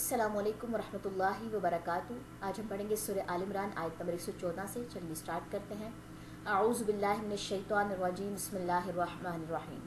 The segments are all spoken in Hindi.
अस्सलाम वालेकुम रहमतुल्लाहि व बरकातहू आज हम पढ़ेंगे सूरह आल इमरान, आयत नंबर 114 से चलिए स्टार्ट करते हैं। आऊज़ बिल्लाहि मिनश शैतानिर रजीम, बिस्मिल्लाहिर रहमानिर रहीम।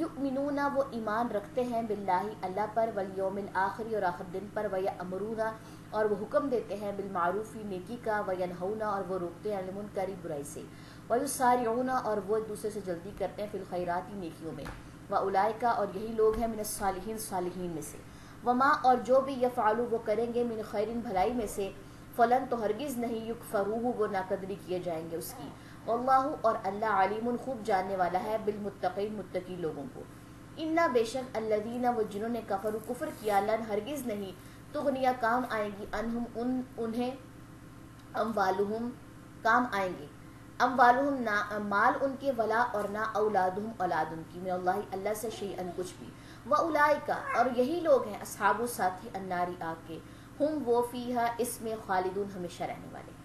युमिनूना, वो ईमान रखते हैं बिल्लाहि, अल्लाह पर, वल यौमिल आखिरी और आखिर दिन पर, वया अमरूना, और वो हुक्म देते हैं बिलमारूफ़ी नेकी का वयनहूना और वो रोकते हैं अलमुनकरी बुराई से। वयुसारिऊना और वो एक दूसरे से जल्दी करते हैं फिल खैराती नेकियों में। व उलाइका और यही लोग हैं मिन सालिहीन सालिहीन में से। वमा और जो भी यफ़ालू वो करेंगे मिन खैरिन भलाई में से, फ़लन तो हरगिज़ नहीं युग फ़रूह वो नाकदरी किए जाएँगे उसकी। अल्लाह और अल्लाह आलिम खूब जानने वाला है बिलमुत्तकीन मुत्तकी लोगों को। इन्ना बेशक अल्लदीना वो जिन्होंने कफर कुफर किया लन हरगिज़ नहीं, तुगनिया काम आएगी, अनहुम उन, उन्हें अम काम आएँगे। अम वालुहुम ना, माल उनके वला और ना औलादुम औलाद उनकी मैं अल्लाह अल्लाह से शे अन कुछ भी। व उलाइका, और यही लोग हैं असहाबु साथी अन्नारी आग के हम वो फीहा इसमें खालिदून हमेशा रहने वाले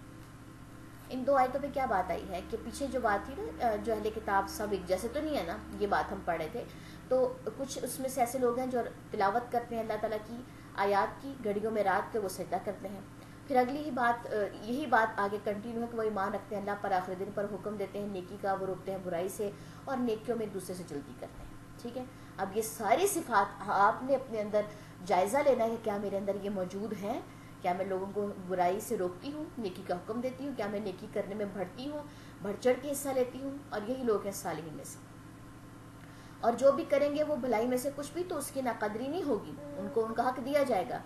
इन दो आयतों पे क्या बात आई है कि पीछे जो बात थी ना जो अहले किताब सब एक जैसे तो नहीं है ना, ये बात हम पढ़े थे। तो कुछ उसमें से ऐसे लोग हैं जो तिलावत करते हैं अल्लाह ताला की आयात की, घड़ियों में रात के वो सजदा करते हैं। फिर अगली ही बात यही बात आगे कंटिन्यू है कि वो ईमान रखते हैं, अल्लाह पर आखिरी दिन पर हुक्म देते हैं, नेकी का वो रोकते हैं बुराई से और नेकियों में एक दूसरे से जल्दी करते हैं, ठीक है? अब ये सारी सिफात आपने अपने अंदर जायज़ा लेना है क्या मेरे अंदर ये मौजूद हैं? क्या मैं लोगों को बुराई से रोकती हूँ, नेकी का हुक्म देती हूँ? क्या मैं नेकी करने में बढ़ती हूँ बढ़ चढ़ के हिस्सा लेती हूँ? और यही लोग हैं सालिम में से। और जो भी करेंगे वो भलाई में से कुछ भी तो उसकी नाकदरी नहीं होगी। उनको उनका हक दिया जाएगा।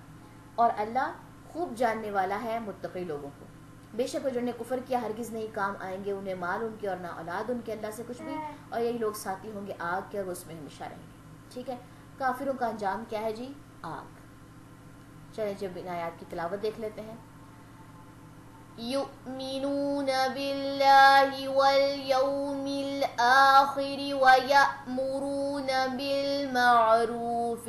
और अल्लाह खूब जानने वाला है मुत्तकी लोगों को। बेशक वो जिन्होंने कुफर किया, हरगिज़ नहीं काम आएँगे, उन्हें माल उनके और ना औलाद उनके अल्लाह से कुछ भी, और यही लोग साथी होंगे आग के और उसमें हमेशा रहेंगे। ठीक है? काफिरों का अंजाम क्या है जी? आग। चले जब इन आयात की तिलावत देख लेते हैं। युमिनून बिल्लाहि वल यौमिल आखिर व यअमुरून बिल मअरूफ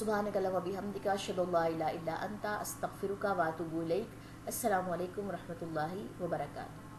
सुबहान कल्ला वबी हमदिका शल्ला अंता अस्तगफिरुका वातुबु इलैक अस्सलाम वालेकुम रहमतुल्लाहि व बरकातहू